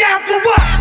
down for what?